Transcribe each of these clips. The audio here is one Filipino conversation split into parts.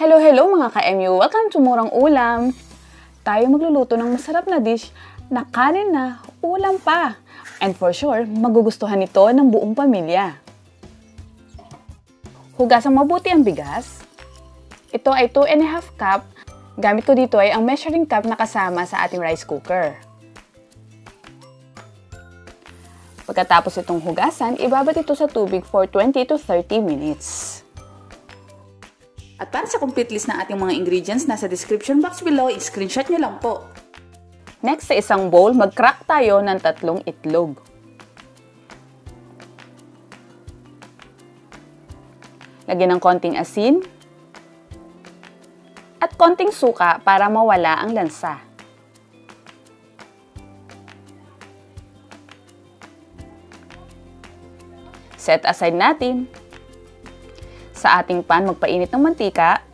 Hello, hello mga ka-MU! Welcome to Murang Ulam! Tayo magluluto ng masarap na dish na kanin na ulam pa. And for sure, magugustuhan ito ng buong pamilya. Hugasang mabuti ang bigas. Ito ay 2 and a half cup. Gamit ko dito ay ang measuring cup na kasama sa ating rice cooker. Pagkatapos itong hugasan, ibabad ito sa tubig for 20 to 30 minutes. At para sa complete list ng ating mga ingredients, nasa description box below, i-screenshot nyo lang po. Next, sa isang bowl, mag-crack tayo ng tatlong itlog. Lagyan ng konting asin at konting suka para mawala ang lansa. Set aside natin sa ating pan, magpainit ng mantika.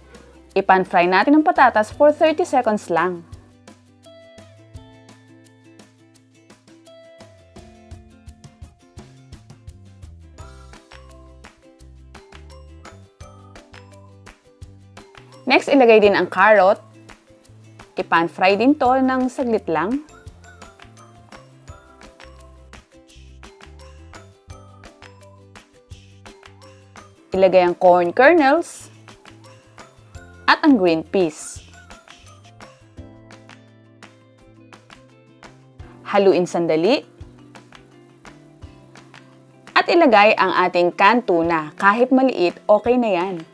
Ipan fry natin ang patatas for 30 seconds lang. Next, ilagay din ang carrot. Ipan fry din to ng saglit lang. Ilagay ang corn kernels at ang green peas. Haluin sandali. At ilagay ang ating canned tuna. Kahit maliit, okay na yan.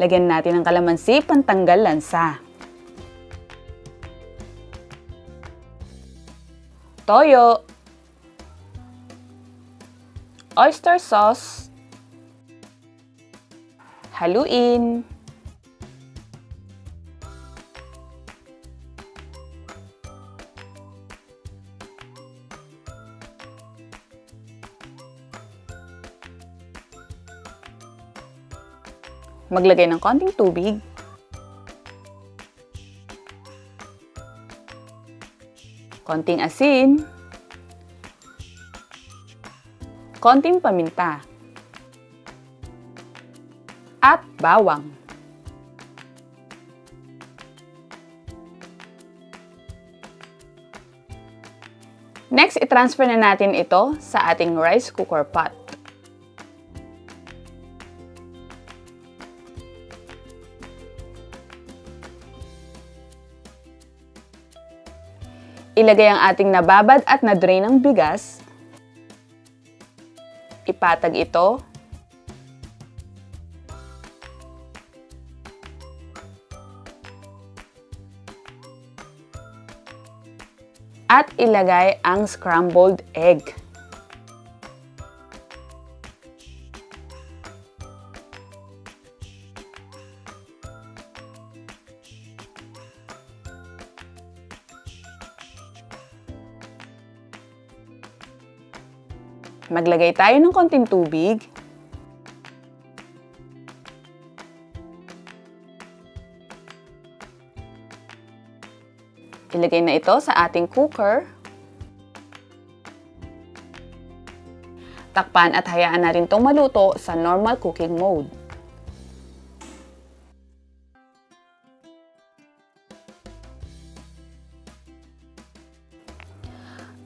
Lagyan natin ng kalamansi pantanggal lansa. Toyo, oyster sauce, haluin, maglagay ng konting tubig, konting asin, konting paminta, at bawang. Next, i-transfer na natin ito sa ating rice cooker pot. Ilagay ang ating nababad at na-drain ng bigas. Ipatag ito. At ilagay ang scrambled egg. Maglagay tayo ng konting tubig. Ilagay na ito sa ating cooker. Takpan at hayaan natin itong maluto sa normal cooking mode.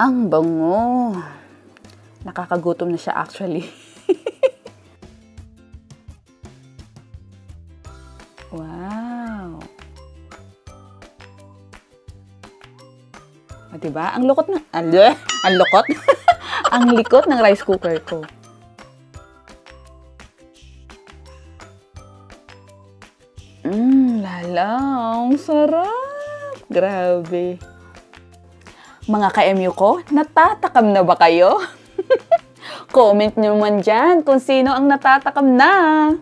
Ang bango! Nakakagutom na siya actually. wow! O, diba? Ang lukot ng... Ang lukot? ang likot ng rice cooker ko. Mmm, lalang. Sarap! Grabe. Mga ka-MU ko, natatakam na ba kayo? Comment nyo man dyan kung sino ang natatakam na.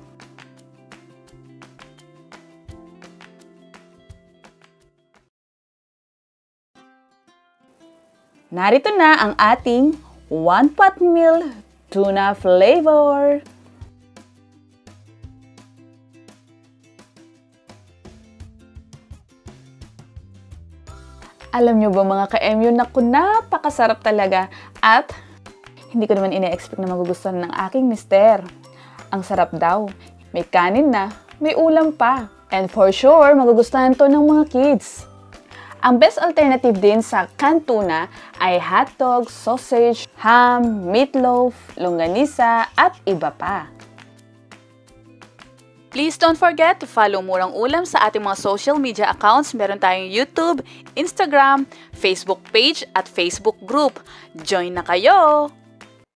Narito na ang ating one pot meal tuna flavor. Alam nyo ba mga ka-MU, naku napakasarap talaga at Hindi ko naman ine-expect na magugustuhan ng aking mister. Ang sarap daw. May kanin na, may ulam pa. And for sure, magugustuhan to ng mga kids. Ang best alternative din sa canned tuna ay hotdog, sausage, ham, meatloaf, longganisa, at iba pa. Please don't forget to follow Murang Ulam sa ating mga social media accounts. Meron tayong YouTube, Instagram, Facebook page at Facebook group. Join na kayo!